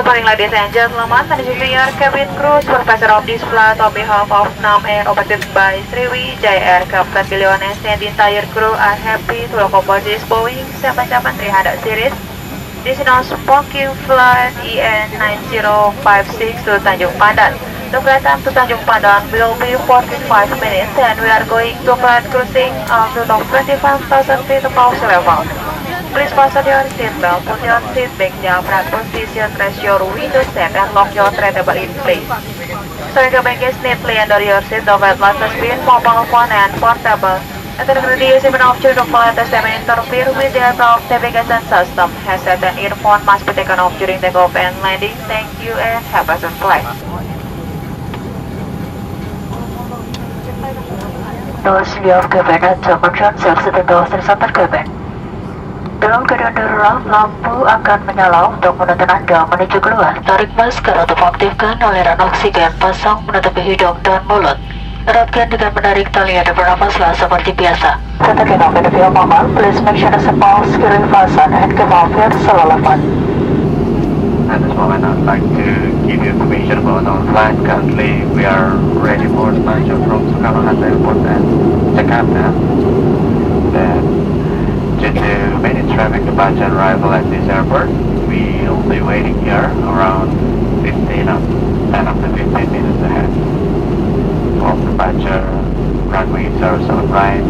Good morning ladies gentlemen, menuju to your cabin crew, supervisor of this flight on behalf of NAM Air operated by Sriwijaya Air Captain Billiones and the entire crew are happy to welcome aboard this Boeing 777-300 series. This is on smoking flight EN 9056 to Tanjung Pandan. The flight time to Tanjung Pandan will be 45 minutes and we are going to flight cruising altitude of 25,000 feet above sea level. Please fasten your seatbelt, put your seat back down, and position, rest your window set, and lock your tray table in place. Sorry your baggage neatly under your seat, the wet has been mobile phone and portable. And the radiation of children flight as they may interfere with the aircraft navigation system. Headset and earphone must be taken off during takeoff and landing. Thank you and have a safe flight. Doors in your cabin and transfers to the in center cabin. Dalam keadaan darurat, lampu akan menyala untuk menuntun Anda menuju keluar. Tarik masker untuk mengaktifkan aliran oksigen, pasang menutupi hidung dan mulut. Eratkan dengan menarik tali ada bernafaslah seperti biasa. Again off the field moment, please make sure the seatbelt securely fastened and come off your solo At this moment, I'd like to give you information about our flight. Currently, we are ready for departure from Soekarno-Hatta Airport and Jakarta. Due to many traffic departure arrival at this airport, we will be waiting here around 15 up, 10 up to 15 minutes ahead. For departure, runway 075, Soekarno-Hatta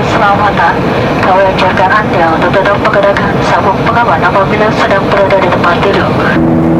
keselamatan, kami ajarkan Anda untuk tetap menggunakan sabuk pengaman apabila sedang berada di tempat duduk.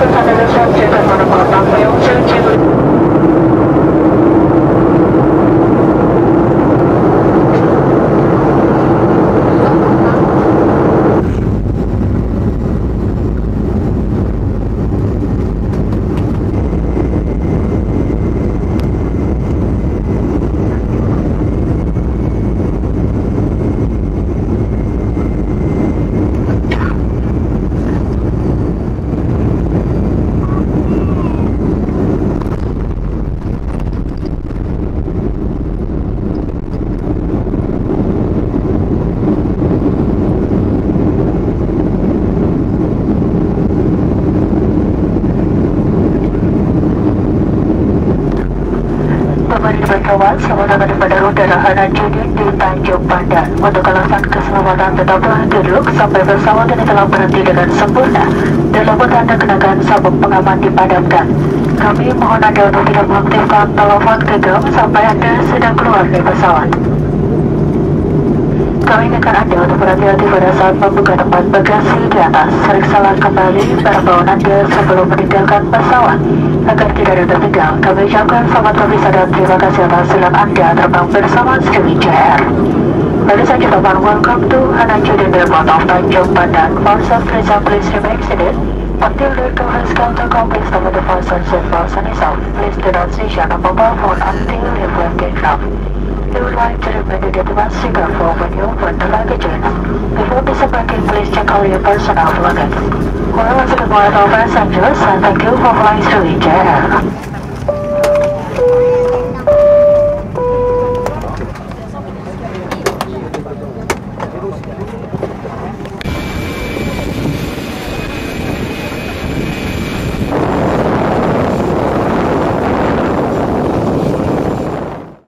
く風の生じたもの pesawat sama dengan di Bandara Udara Hanan Judin di Tanjung Pandan. Untuk alasan keselamatan tetaplah duduk sampai pesawat ini telah berhenti dengan sempurna dan lampu tanda kenakan sabuk pengaman dipadamkan. Kami mohon Anda untuk tidak mengaktifkan telepon genggam sampai Anda sedang keluar dari pesawat. Kami ingatkan Anda untuk berhati-hati pada saat membuka tempat bagasi di atas. Periksalah kembali barang bawaan Anda sebelum meninggalkan pesawat agar tidak ada tertinggal. Kami ucapkan selamat berpisah dan terima kasih atas silat Anda terbang bersama Sriwijaya. Ladies and gentlemen, welcome to Hanajudin Airport of Tanjung Pandan. For some reason, please remain seated until the door has come to complete some of the first and is off. Please do not mobile phone until you you must take a phone when you open the luggage in. Before disembarking, please check all your personal luggage. Well, once again, all passengers, and thank you for flying through Air.